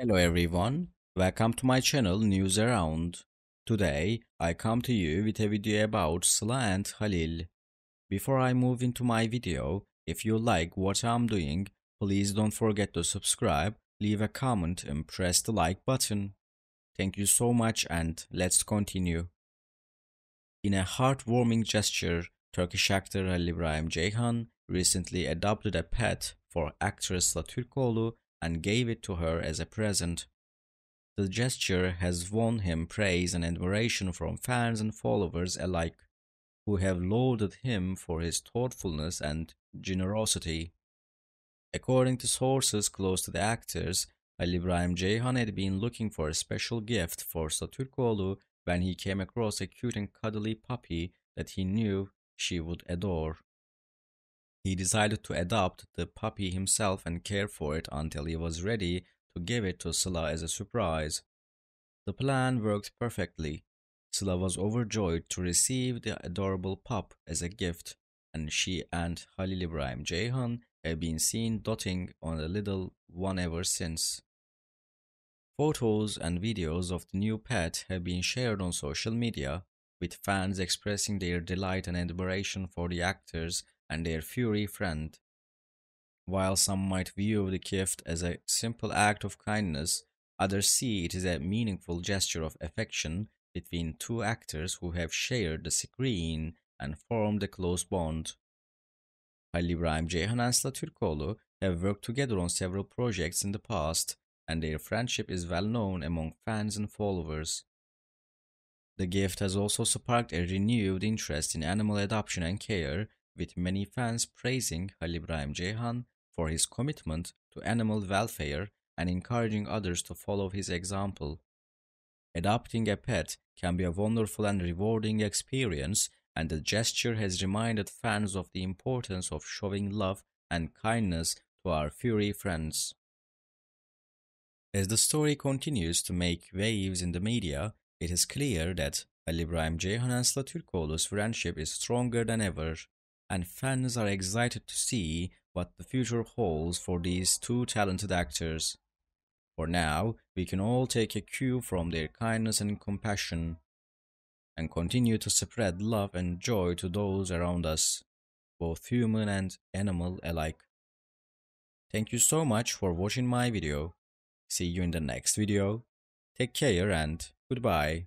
Hello everyone, welcome to my channel News Around. Today I come to you with a video about Sıla and Halil. Before I move into my video, if you like what I'm doing, please don't forget to subscribe, leave a comment and press the like button. Thank you so much and let's continue. In a heartwarming gesture, Turkish actor Halil İbrahim Ceyhan recently adopted a pet for actress Sıla Türkoğlu and gave it to her as a present. The gesture has won him praise and admiration from fans and followers alike, who have lauded him for his thoughtfulness and generosity. According to sources close to the actors, Halil İbrahim Ceyhan had been looking for a special gift for Sıla Türkoğlu when he came across a cute and cuddly puppy that he knew she would adore. He decided to adopt the puppy himself and care for it until he was ready to give it to Sıla as a surprise. The plan worked perfectly. Sıla was overjoyed to receive the adorable pup as a gift, and she and Halil İbrahim Ceyhan have been seen dotting on the little one ever since. Photos and videos of the new pet have been shared on social media, with fans expressing their delight and admiration for the actors and their furry friend. While some might view the gift as a simple act of kindness, others see it as a meaningful gesture of affection between two actors who have shared the screen and formed a close bond. Halil İbrahim Ceyhan and Sıla Türkoğlu have worked together on several projects in the past, and their friendship is well known among fans and followers. The gift has also sparked a renewed interest in animal adoption and care, with many fans praising Halil İbrahim Ceyhan for his commitment to animal welfare and encouraging others to follow his example. Adopting a pet can be a wonderful and rewarding experience, and the gesture has reminded fans of the importance of showing love and kindness to our furry friends. As the story continues to make waves in the media, it is clear that Halil İbrahim Ceyhan and Sıla Türkoğlu's friendship is stronger than ever and fans are excited to see what the future holds for these two talented actors. For now, we can all take a cue from their kindness and compassion and continue to spread love and joy to those around us, both human and animal alike. Thank you so much for watching my video. See you in the next video. Take care and goodbye.